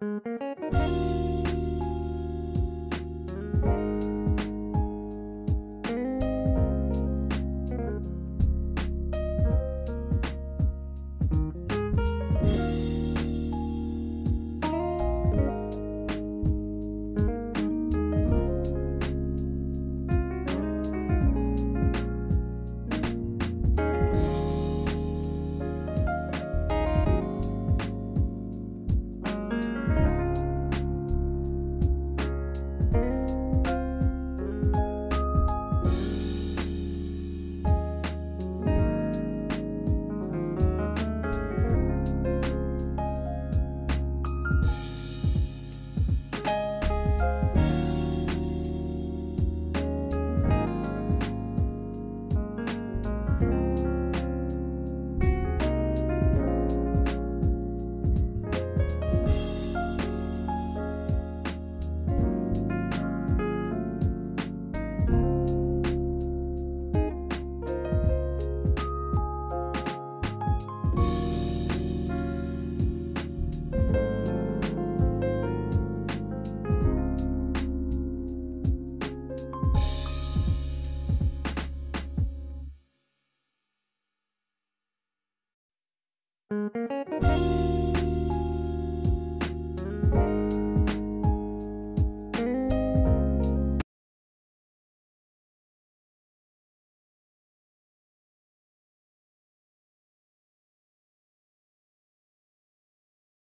Música